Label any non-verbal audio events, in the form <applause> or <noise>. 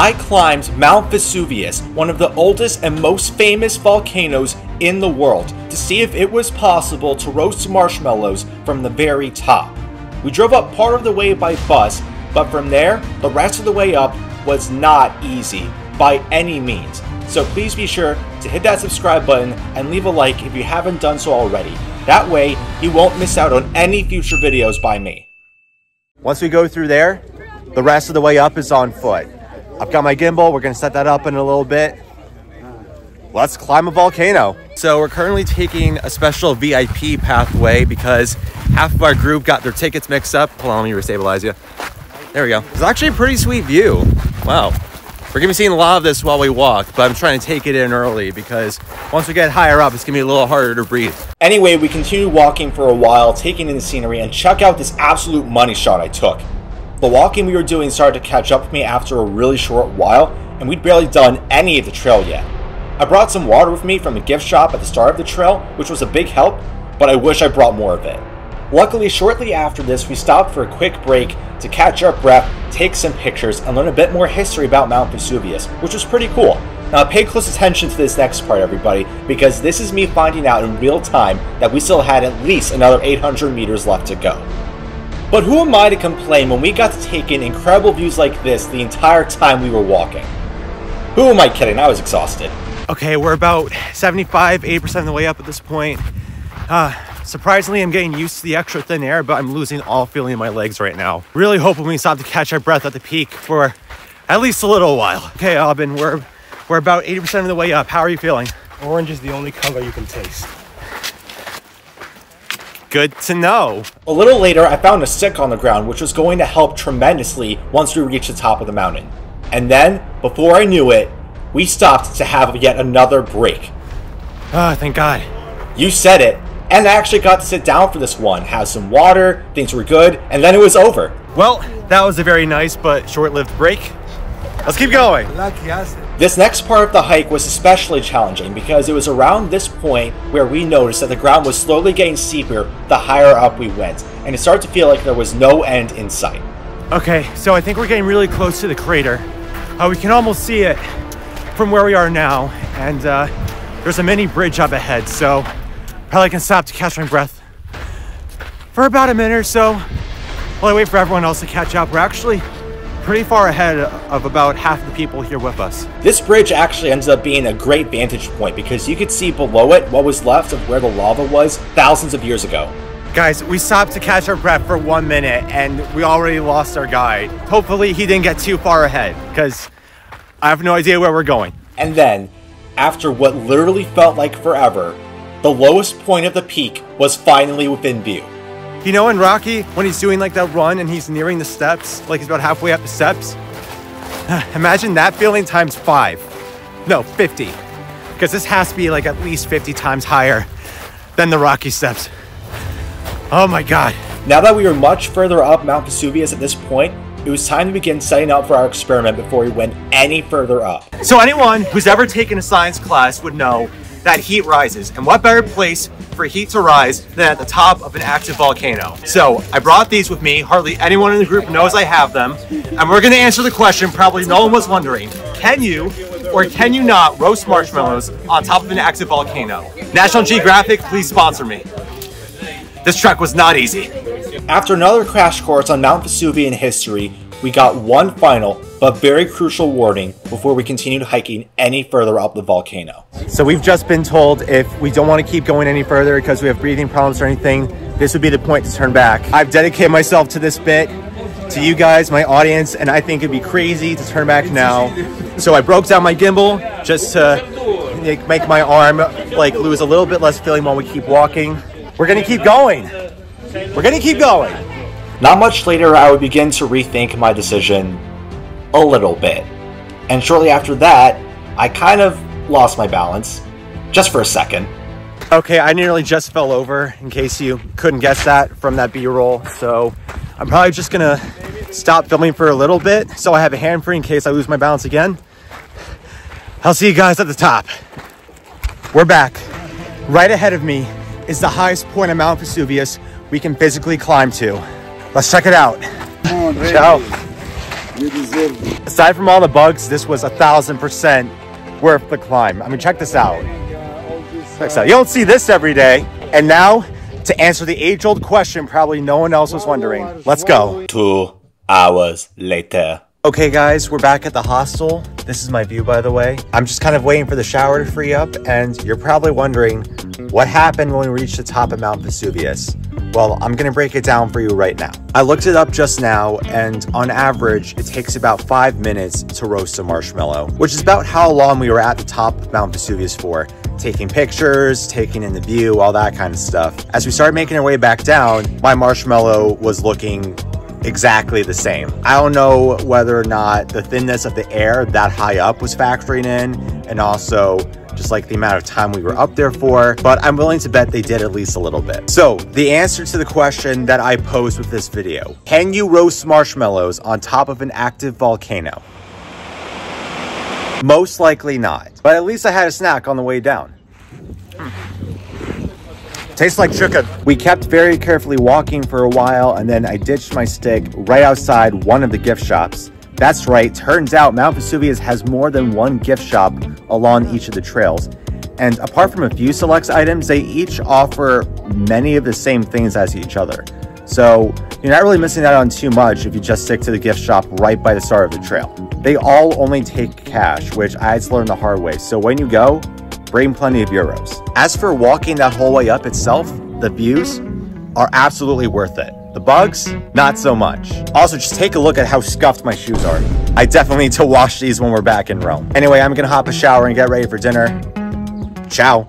I climbed Mount Vesuvius, one of the oldest and most famous volcanoes in the world, to see if it was possible to roast marshmallows from the very top. We drove up part of the way by bus, but from there, the rest of the way up was not easy by any means. So please be sure to hit that subscribe button and leave a like if you haven't done so already. That way, you won't miss out on any future videos by me. Once we go through there, the rest of the way up is on foot. I've got my gimbal. We're going to set that up in a little bit. Let's climb a volcano. So we're currently taking a special VIP pathway because half of our group got their tickets mixed up. Hold on, let me restabilize you. There we go. It's actually a pretty sweet view. Wow. We're gonna be seeing a lot of this while we walk, but I'm trying to take it in early because once we get higher up, it's gonna be a little harder to breathe. Anyway, we continue walking for a while, taking in the scenery, and check out this absolute money shot I took. The walking we were doing started to catch up with me after a really short while, and we'd barely done any of the trail yet. I brought some water with me from the gift shop at the start of the trail, which was a big help, but I wish I brought more of it. Luckily, shortly after this, we stopped for a quick break to catch our breath, take some pictures, and learn a bit more history about Mount Vesuvius, which was pretty cool. Now, pay close attention to this next part, everybody, because this is me finding out in real time that we still had at least another 800 meters left to go. But who am I to complain when we got to take in incredible views like this the entire time we were walking? Who am I kidding? I was exhausted. Okay, we're about 75, 80% of the way up at this point. Uh, surprisingly, I'm getting used to the extra thin air, but I'm losing all feeling in my legs right now. Really hoping we stop to catch our breath at the peak for at least a little while. Okay, Albin, we're, we're about 80% of the way up. How are you feeling? Orange is the only color you can taste. Good to know. A little later, I found a stick on the ground, which was going to help tremendously once we reached the top of the mountain. And then, before I knew it, we stopped to have yet another break. Ah, oh, thank God. You said it, and I actually got to sit down for this one, have some water, things were good, and then it was over. Well, that was a very nice but short-lived break. Let's keep going. This next part of the hike was especially challenging because it was around this point where we noticed that the ground was slowly getting steeper the higher up we went, and it started to feel like there was no end in sight. Okay, so I think we're getting really close to the crater. Uh, we can almost see it from where we are now, and uh, there's a mini bridge up ahead, so probably can stop to catch my breath for about a minute or so while I wait for everyone else to catch up. We're actually pretty far ahead of about half the people here with us. This bridge actually ends up being a great vantage point because you could see below it what was left of where the lava was thousands of years ago. Guys, we stopped to catch our breath for one minute and we already lost our guide. Hopefully he didn't get too far ahead because I have no idea where we're going. And then, after what literally felt like forever, the lowest point of the peak was finally within view. You know in Rocky, when he's doing like that run and he's nearing the steps, like he's about halfway up the steps? <sighs> Imagine that feeling times five. No, 50. Because this has to be like at least 50 times higher than the Rocky steps. Oh my God. Now that we were much further up Mount Vesuvius at this point, it was time to begin setting up for our experiment before we went any further up. So anyone who's ever taken a science class would know that heat rises. And what better place for heat to rise than at the top of an active volcano? So I brought these with me. Hardly anyone in the group knows I have them. And we're gonna answer the question probably no one was wondering. Can you or can you not roast marshmallows on top of an active volcano? National Geographic, please sponsor me. This trek was not easy. After another crash course on Mount Vesuvius history, we got one final but very crucial warning before we continued hiking any further up the volcano. So we've just been told if we don't want to keep going any further because we have breathing problems or anything, this would be the point to turn back. I've dedicated myself to this bit, to you guys, my audience, and I think it'd be crazy to turn back now. So I broke down my gimbal just to make my arm like lose a little bit less feeling while we keep walking. We're gonna keep going. We're gonna keep going. Not much later, I would begin to rethink my decision a little bit. And shortly after that, I kind of lost my balance, just for a second. Okay, I nearly just fell over, in case you couldn't guess that from that B-roll. So I'm probably just gonna stop filming for a little bit so I have a hand free in case I lose my balance again. I'll see you guys at the top. We're back. Right ahead of me is the highest point of Mount Vesuvius we can physically climb to. Let's check it out. Ciao. You it. Aside from all the bugs, this was a thousand percent worth the climb. I mean, check this out. Check this out. You don't see this every day. And now, to answer the age-old question probably no one else was wondering, let's go. Two hours later. Okay guys, we're back at the hostel. This is my view by the way. I'm just kind of waiting for the shower to free up and you're probably wondering what happened when we reached the top of Mount Vesuvius. Well, I'm gonna break it down for you right now. I looked it up just now and on average, it takes about five minutes to roast a marshmallow, which is about how long we were at the top of Mount Vesuvius for taking pictures, taking in the view, all that kind of stuff. As we started making our way back down, my marshmallow was looking exactly the same. I don't know whether or not the thinness of the air that high up was factoring in and also just like the amount of time we were up there for, but I'm willing to bet they did at least a little bit. So the answer to the question that I posed with this video, can you roast marshmallows on top of an active volcano? Most likely not, but at least I had a snack on the way down. Tastes like chicken. We kept very carefully walking for a while and then I ditched my stick right outside one of the gift shops. That's right, turns out Mount Vesuvius has more than one gift shop along each of the trails. And apart from a few select items, they each offer many of the same things as each other. So you're not really missing out on too much if you just stick to the gift shop right by the start of the trail. They all only take cash, which I had to learn the hard way. So when you go, bring plenty of euros. As for walking that whole way up itself, the views are absolutely worth it. The bugs, not so much. Also, just take a look at how scuffed my shoes are. I definitely need to wash these when we're back in Rome. Anyway, I'm gonna hop a shower and get ready for dinner. Ciao.